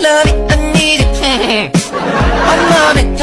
love it, I need it. My mom had